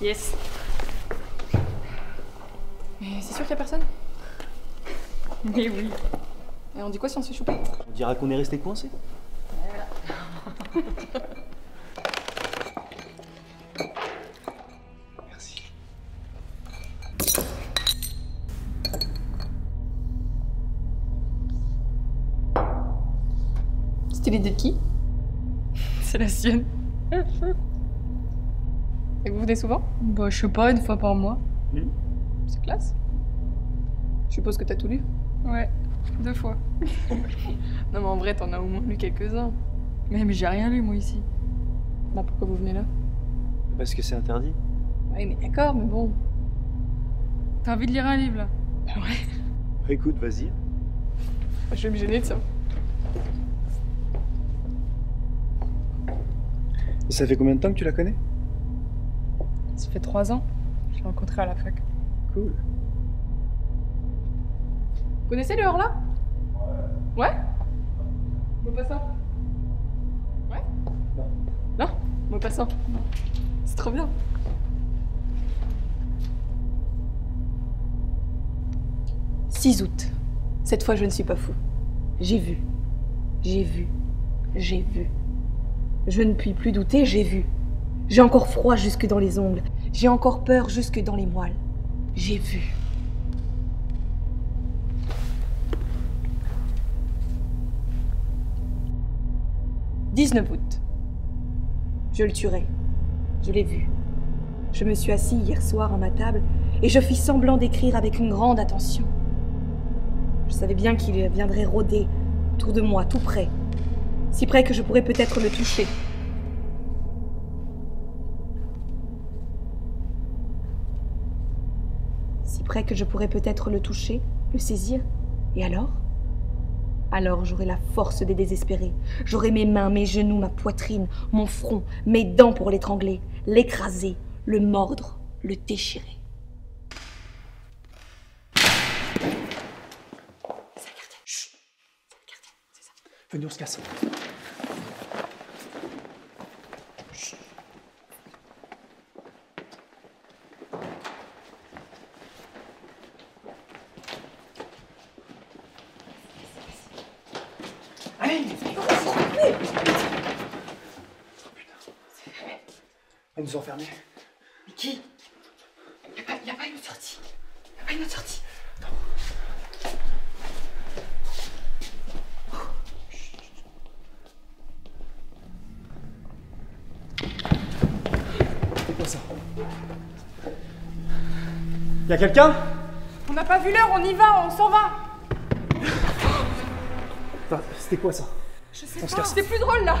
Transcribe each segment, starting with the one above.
Yes. Mais c'est sûr qu'il y a personne? Mais oui. Et on dit quoi si on se fait choper On dira qu'on est resté coincé. Merci. C'était l'idée de qui? C'est la sienne. Venez souvent Bah, je sais pas, une fois par mois. C'est classe. Je suppose que t'as tout lu Ouais, deux fois. Non mais en vrai, t'en as au moins lu quelques-uns. Mais, mais j'ai rien lu, moi, ici. Bah pourquoi vous venez là? Parce que c'est interdit. Oui mais d'accord, mais bon. T'as envie de lire un livre, là? Bah ouais. Bah, écoute, vas-y. Je vais me gêner de ça. Et ça fait combien de temps que tu la connais? Fait trois ans. Je l'ai rencontré à la fac. Cool. Vous connaissez le hors-là Ouais Ouais? Mot passant? Ouais? Non. Non? Mot passant? C'est trop bien. « 6 août. Cette fois, je ne suis pas fou. J'ai vu. J'ai vu. J'ai vu. Je ne puis plus douter, j'ai vu. J'ai encore froid jusque dans les ongles. J'ai encore peur jusque dans les moelles. J'ai vu. « 19 août. Je le tuerai. Je l'ai vu. Je me suis assis hier soir à ma table et je fis semblant d'écrire avec une grande attention. Je savais bien qu'il viendrait rôder autour de moi, tout près, si près que je pourrais peut-être le toucher. Que je pourrais peut-être le toucher, le saisir, et alors? Alors j'aurai la force des désespérés. J'aurai mes mains, mes genoux, ma poitrine, mon front, mes dents pour l'étrangler, l'écraser, le mordre, le déchirer. Venez, on se casse. Oh. Elle nous a enfermés. Mais qui? Y a, pas, y a pas une autre sortie. Y a pas une autre sortie. C'est quoi ça? Y'a quelqu'un? On n'a pas vu l'heure, on y va, on s'en va. Enfin, C'était quoi ça Je sais On pas, c'est plus drôle là.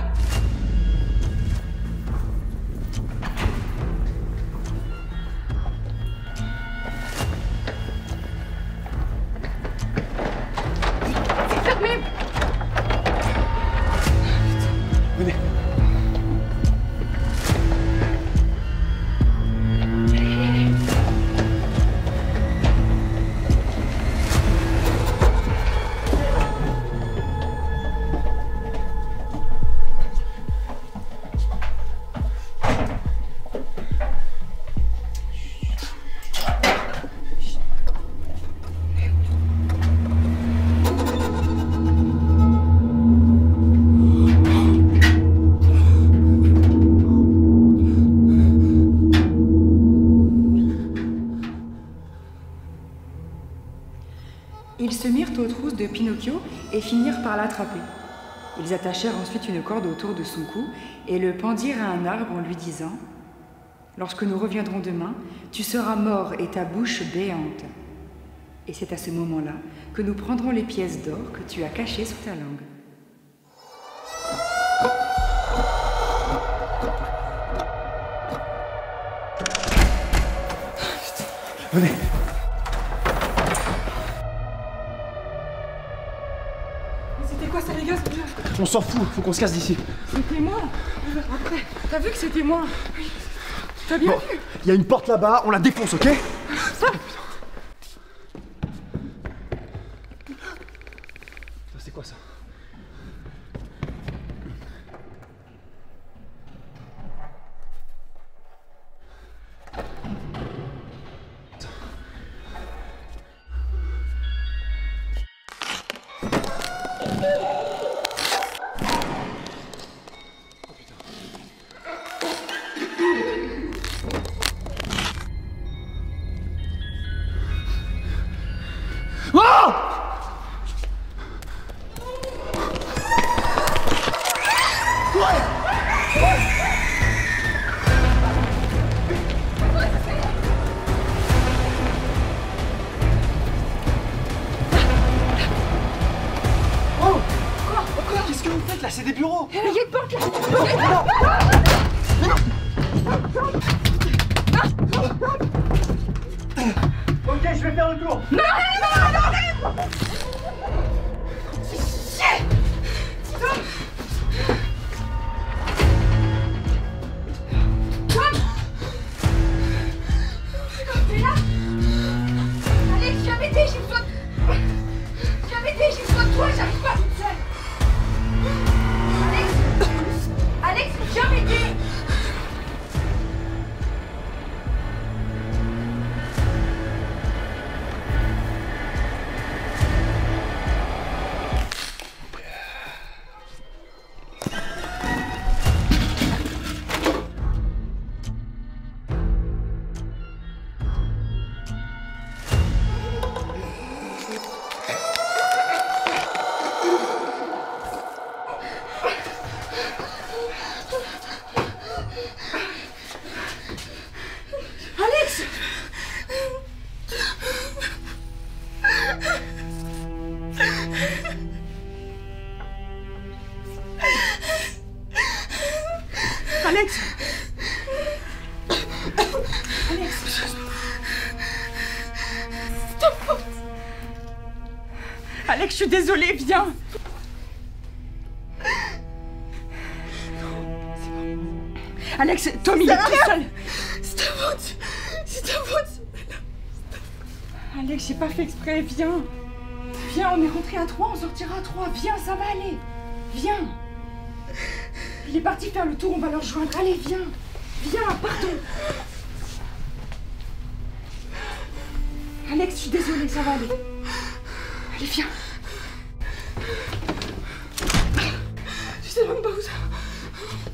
De Pinocchio et finirent par l'attraper. Ils attachèrent ensuite une corde autour de son cou et le pendirent à un arbre en lui disant Lorsque nous reviendrons demain, tu seras mort et ta bouche béante. Et c'est à ce moment-là que nous prendrons les pièces d'or que tu as cachées sous ta langue. Venez. C'était quoi ça les gars déjà On s'en fout, faut qu'on se casse d'ici. C'était moi. Après, t'as vu que c'était moi T'as bien Bon, vu il y a une porte là-bas, on la défonce, ok? Ça là, c'est des bureaux. Il y a une porte là Ok, je vais faire le tour. T'es là? Alex, viens m'aider, j'ai besoin de... Viens m'aider, j'ai besoin de toi, j'arrive Désolée, viens. Alex, Tommy, il est tout seul. C'est ta faute. C'est ta faute. Alex, j'ai pas fait exprès, viens. Viens, on est rentré à trois, on sortira à trois, viens, ça va aller. Viens. Il est parti faire le tour, on va leur joindre, allez, viens. Viens, pardon. Alex, je suis désolée, ça va aller. Allez, viens Tu sais même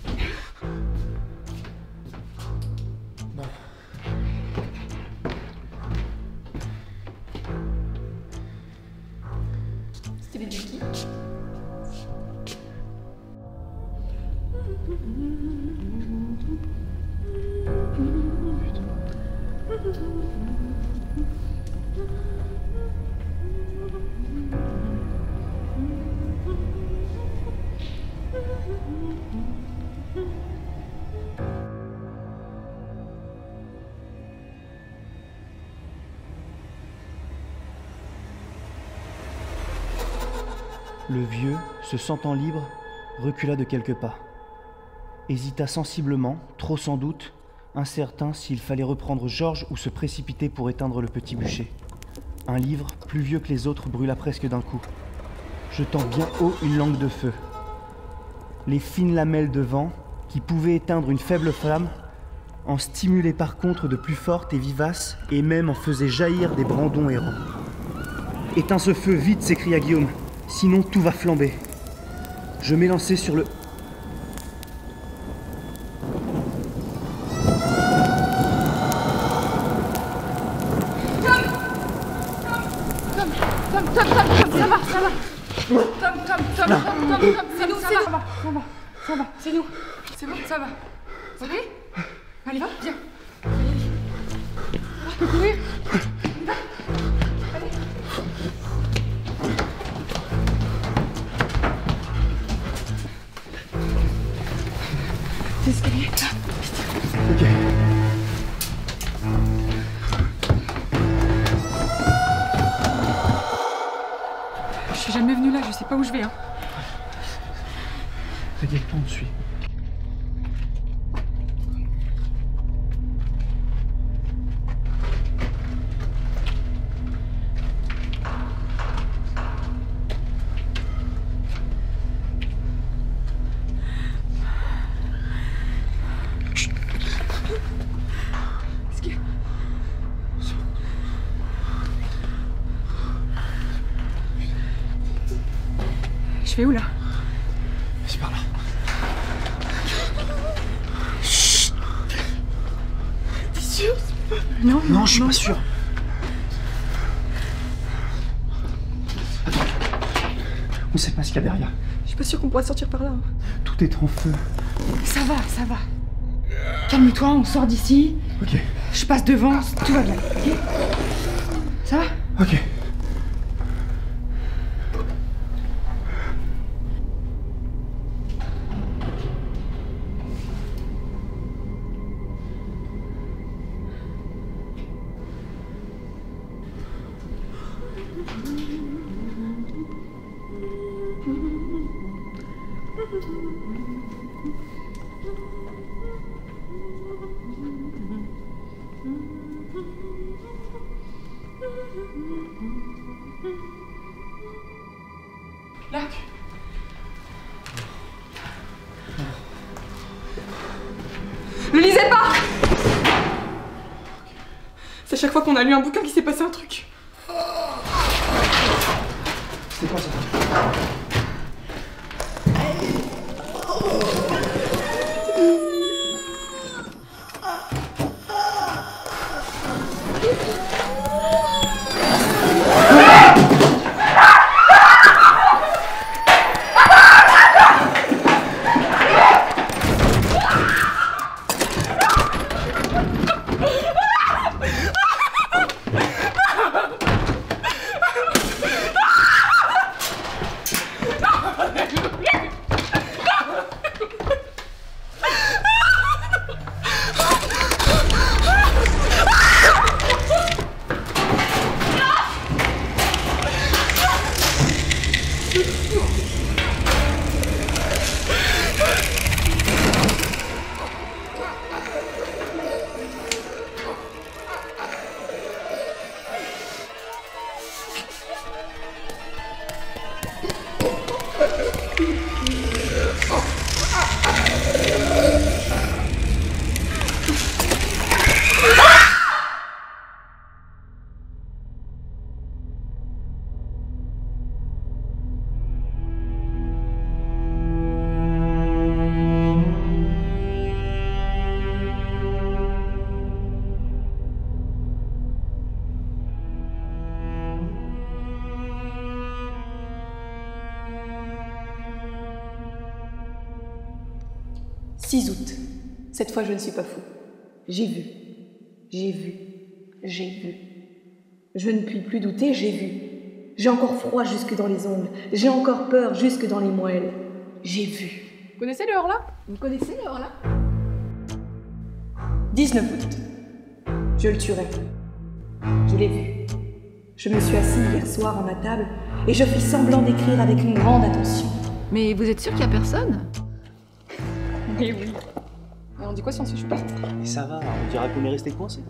Le vieux, se sentant libre, recula de quelques pas. Hésita sensiblement, trop sans doute, incertain s'il fallait reprendre Georges ou se précipiter pour éteindre le petit bûcher. Un livre, plus vieux que les autres, brûla presque d'un coup, jetant bien haut une langue de feu. Les fines lamelles de vent, qui pouvaient éteindre une faible flamme, en stimulaient par contre de plus fortes et vivaces, et même en faisaient jaillir des brandons errants. Éteins ce feu vite, s'écria Guillaume, sinon tout va flamber. Je m'élançai sur le. Tom, Tom, Tom, Tom, ça va, ça va. Tom, Tom, Tom, Tom, Tom, Tom, c'est nous, c'est nous. Ça va, ça va, ça va, c'est nous. C'est bon, ça va. Ok Allez, va, viens. Je peux courir Ok. Je suis jamais venue là, je sais pas où je vais. Hein. On te suit. Je vais où là C'est par là. Non, Non, je suis pas sûr. On sait pas ce qu'il y a derrière. Je suis pas sûre qu'on pourra sortir par là. hein. Tout est en feu. Ça va, ça va. Calme-toi, on sort d'ici. Ok, Je passe devant, tout va bien. ok Ça va? Ok. Chaque fois qu'on a lu un bouquin qu'il s'est passé un truc. C'est quoi ça « 6 août. Cette fois, je ne suis pas fou. J'ai vu. J'ai vu. J'ai vu. Je ne puis plus douter, j'ai vu. J'ai encore froid jusque dans les ongles. J'ai encore peur jusque dans les moelles. J'ai vu. Vous connaissez le là Vous connaissez l'heure là 19 août. Je le tuerai. Je l'ai vu. Je me suis assis hier soir à ma table et je fis semblant d'écrire avec une grande attention. Mais vous êtes sûr qu'il y a personne? Mais oui. Et on dit quoi si on se fait choper? Et ça va, on dirait qu'on est resté coincé.